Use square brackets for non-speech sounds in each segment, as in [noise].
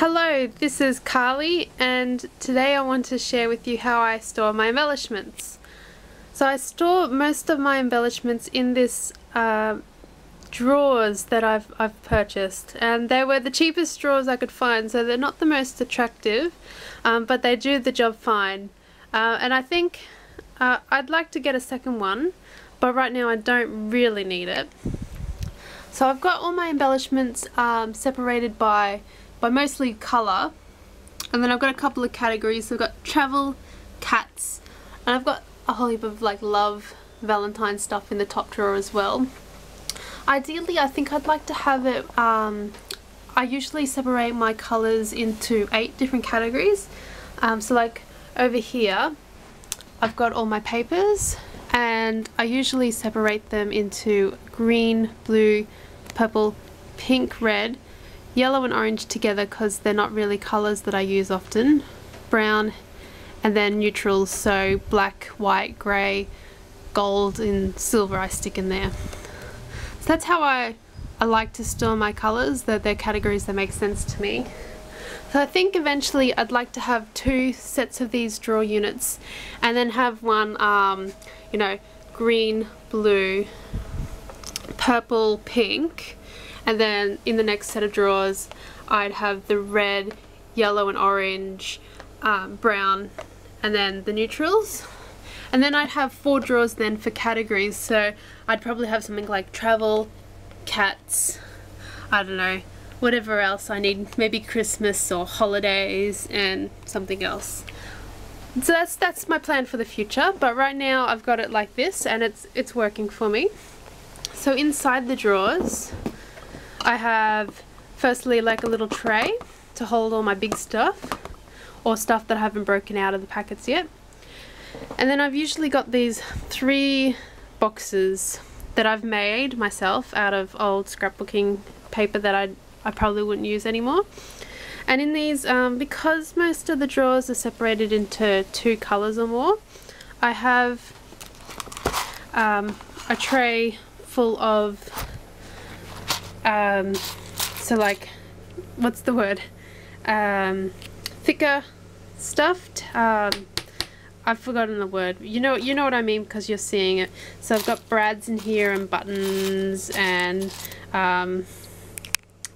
Hello, this is Carlie and today I want to share with you how I store my embellishments. So I store most of my embellishments in this uh, drawers that I've, I've purchased and they were the cheapest drawers I could find so they're not the most attractive um, but they do the job fine uh, and I think uh, I'd like to get a second one but right now I don't really need it. So I've got all my embellishments um, separated by by mostly colour. And then I've got a couple of categories. So I've got travel, cats and I've got a whole heap of like love Valentine stuff in the top drawer as well. Ideally I think I'd like to have it, um, I usually separate my colours into eight different categories. Um, so like over here I've got all my papers and I usually separate them into green, blue, purple, pink, red yellow and orange together because they're not really colours that I use often, brown and then neutrals so black, white, grey, gold and silver I stick in there. So that's how I, I like to store my colours, that they're categories that make sense to me. So I think eventually I'd like to have two sets of these drawer units and then have one, um, you know, green, blue, purple, pink and then in the next set of drawers I'd have the red, yellow and orange, um, brown and then the neutrals and then I'd have four drawers then for categories so I'd probably have something like travel, cats, I don't know, whatever else I need, maybe Christmas or holidays and something else. So that's that's my plan for the future but right now I've got it like this and it's it's working for me. So inside the drawers I have firstly like a little tray to hold all my big stuff or stuff that I haven't broken out of the packets yet. And then I've usually got these three boxes that I've made myself out of old scrapbooking paper that I, I probably wouldn't use anymore. And in these, um, because most of the drawers are separated into two colours or more, I have um, a tray full of um, so like what's the word? Um, thicker stuffed. Um, I've forgotten the word. You know you know what I mean because you're seeing it. So I've got brads in here and buttons and um,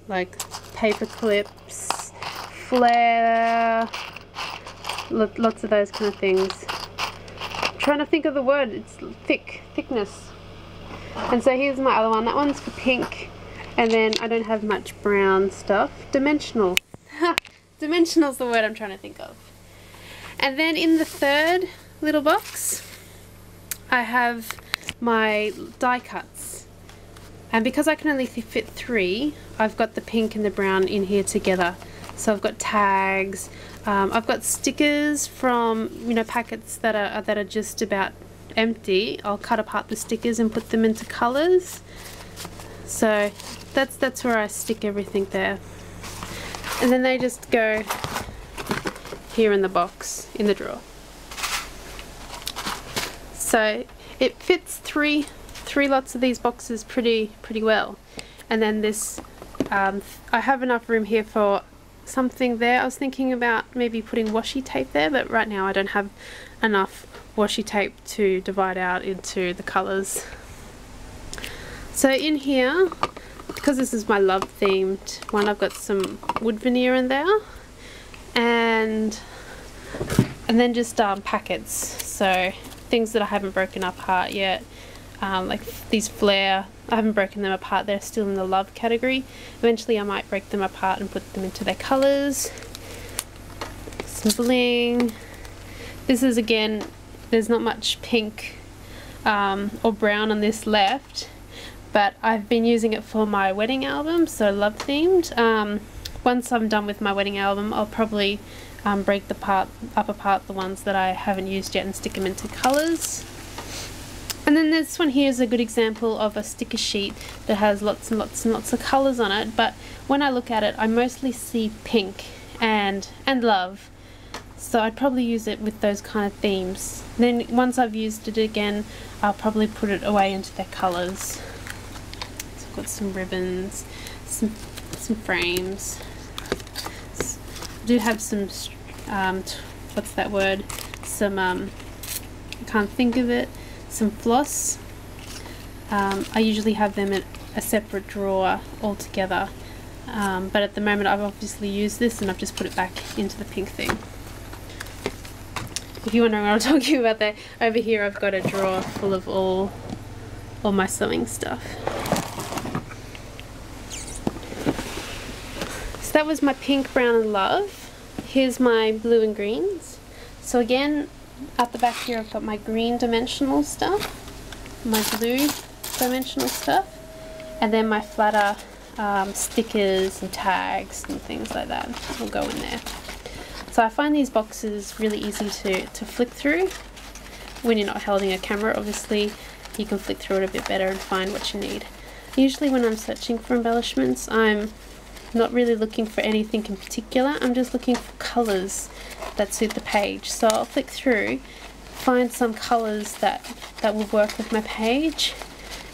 like paper clips flair lots of those kind of things. I'm trying to think of the word. It's thick thickness. And so here's my other one. That one's for pink and then I don't have much brown stuff. Dimensional. Dimensional's the word I'm trying to think of. And then in the third little box, I have my die cuts. And because I can only fit three, I've got the pink and the brown in here together. So I've got tags, um, I've got stickers from you know packets that are that are just about empty. I'll cut apart the stickers and put them into colours. So that's that's where I stick everything there. And then they just go here in the box in the drawer. So it fits three three lots of these boxes pretty pretty well. And then this um, I have enough room here for something there. I was thinking about maybe putting washi tape there but right now I don't have enough washi tape to divide out into the colors so in here because this is my love themed one I've got some wood veneer in there and and then just um, packets. So things that I haven't broken apart yet um, like these flair I haven't broken them apart they're still in the love category. Eventually I might break them apart and put them into their colors. Some bling this is again there's not much pink um, or brown on this left but I've been using it for my wedding album, so love themed. Um, once I'm done with my wedding album, I'll probably um, break the part up apart the ones that I haven't used yet and stick them into colours. And then this one here is a good example of a sticker sheet that has lots and lots and lots of colours on it, but when I look at it, I mostly see pink and and love. So I'd probably use it with those kind of themes. Then once I've used it again, I'll probably put it away into their colours got some ribbons, some, some frames. I do have some, um, what's that word? Some, um, I can't think of it, some floss. Um, I usually have them in a separate drawer altogether. Um, but at the moment I've obviously used this and I've just put it back into the pink thing. If you're wondering what I'm [laughs] talking about there, over here I've got a drawer full of all, all my sewing stuff. That was my pink, brown and love. Here's my blue and greens. So again, at the back here I've got my green dimensional stuff, my blue dimensional stuff, and then my flatter um, stickers and tags and things like that will go in there. So I find these boxes really easy to, to flick through when you're not holding a camera. Obviously you can flick through it a bit better and find what you need. Usually when I'm searching for embellishments I'm not really looking for anything in particular. I'm just looking for colours that suit the page. So I'll flick through, find some colours that, that will work with my page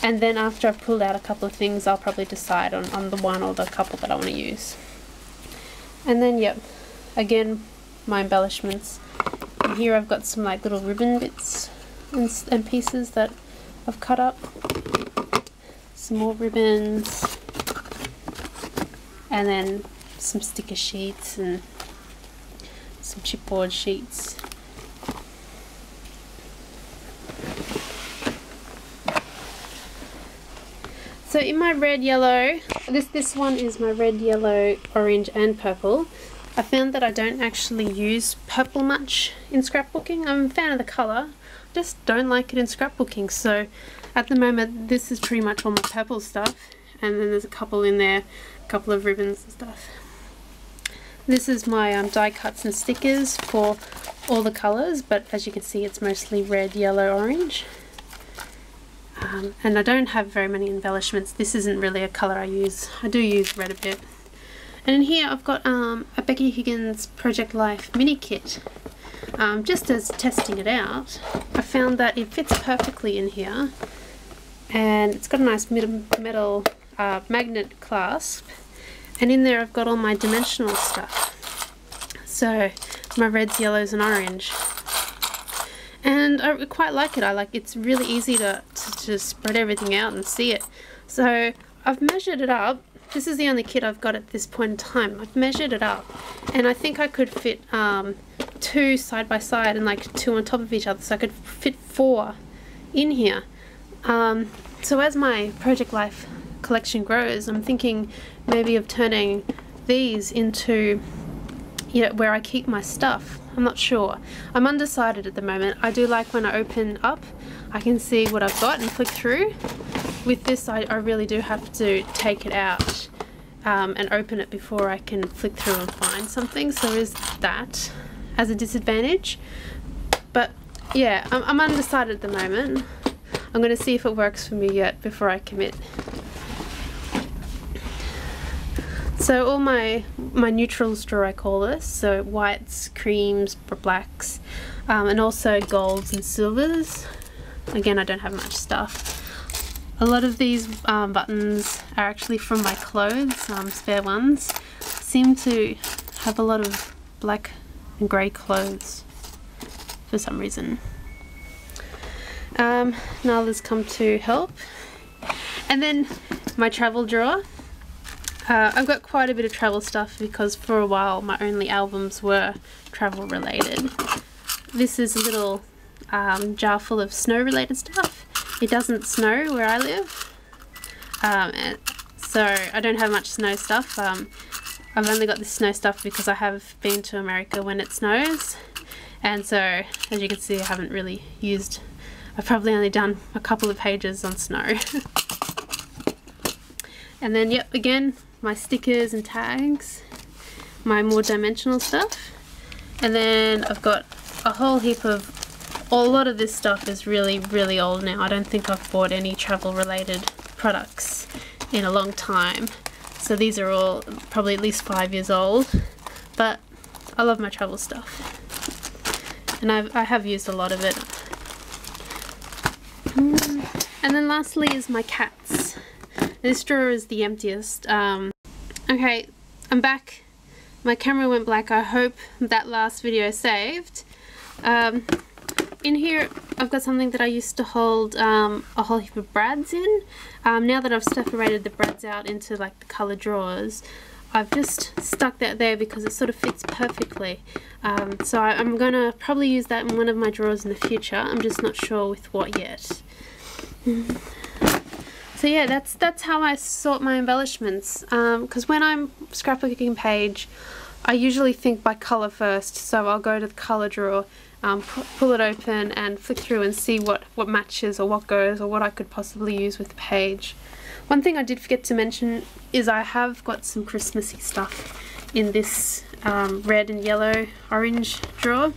and then after I've pulled out a couple of things I'll probably decide on, on the one or the couple that I want to use. And then yep, again my embellishments. And here I've got some like little ribbon bits and, and pieces that I've cut up. Some more ribbons. And then some sticker sheets and some chipboard sheets. So in my red, yellow, this, this one is my red, yellow, orange and purple. I found that I don't actually use purple much in scrapbooking. I'm a fan of the colour, just don't like it in scrapbooking. So at the moment this is pretty much all my purple stuff and then there's a couple in there, a couple of ribbons and stuff. This is my um, die cuts and stickers for all the colours but as you can see it's mostly red, yellow, orange. Um, and I don't have very many embellishments. This isn't really a colour I use. I do use red a bit. And in here I've got um, a Becky Higgins Project Life mini kit. Um, just as testing it out, I found that it fits perfectly in here. And it's got a nice metal uh, magnet clasp. And in there I've got all my dimensional stuff. So my reds, yellows and orange and I quite like it. I like it's really easy to, to, to spread everything out and see it. So I've measured it up. This is the only kit I've got at this point in time. I've measured it up and I think I could fit um, two side by side and like two on top of each other so I could fit four in here. Um, so as my Project Life collection grows I'm thinking maybe of turning these into you know, where I keep my stuff I'm not sure. I'm undecided at the moment. I do like when I open up, I can see what I've got and flick through. With this, I, I really do have to take it out um, and open it before I can flick through and find something. So is that as a disadvantage. But yeah, I'm, I'm undecided at the moment. I'm going to see if it works for me yet before I commit. So all my my neutrals drawer I call this, so whites, creams, blacks, um, and also golds and silvers. Again, I don't have much stuff. A lot of these um, buttons are actually from my clothes, um, spare ones. Seem to have a lot of black and grey clothes for some reason. Um, now let's come to help. And then my travel drawer. Uh, I've got quite a bit of travel stuff because for a while my only albums were travel related. This is a little um, jar full of snow related stuff. It doesn't snow where I live, um, so I don't have much snow stuff. Um, I've only got this snow stuff because I have been to America when it snows and so as you can see I haven't really used, I've probably only done a couple of pages on snow. [laughs] and then yep again my stickers and tags, my more dimensional stuff, and then I've got a whole heap of, a lot of this stuff is really, really old now. I don't think I've bought any travel related products in a long time. So these are all probably at least five years old, but I love my travel stuff. And I've, I have used a lot of it. Mm. And then lastly is my cats. This drawer is the emptiest. Um, okay, I'm back my camera went black. I hope that last video saved. Um, in here I've got something that I used to hold um, a whole heap of brads in. Um, now that I've separated the brads out into like the colour drawers, I've just stuck that there because it sort of fits perfectly. Um, so I, am going to probably use that in one of my drawers in the future. I'm just not sure with what yet. [laughs] So yeah, that's that's how I sort my embellishments. Because um, when I'm scrapbooking page, I usually think by colour first. So I'll go to the colour drawer, um, pull it open and flick through and see what, what matches or what goes or what I could possibly use with the page. One thing I did forget to mention is I have got some Christmassy stuff in this um, red and yellow orange drawer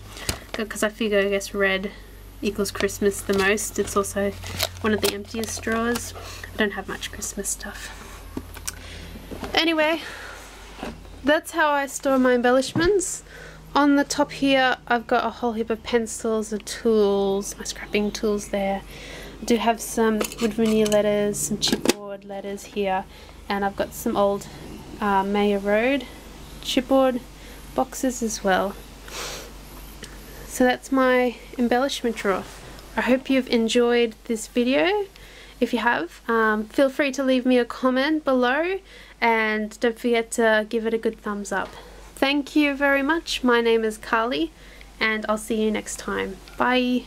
because I figure I guess red equals Christmas the most. It's also one of the emptiest drawers. I don't have much Christmas stuff. Anyway, that's how I store my embellishments. On the top here I've got a whole heap of pencils and tools, my scrapping tools there. I do have some wood veneer letters, some chipboard letters here and I've got some old uh, Maya Road chipboard boxes as well. So that's my embellishment drawer. I hope you've enjoyed this video. If you have, um, feel free to leave me a comment below and don't forget to give it a good thumbs up. Thank you very much. My name is Carlie and I'll see you next time. Bye.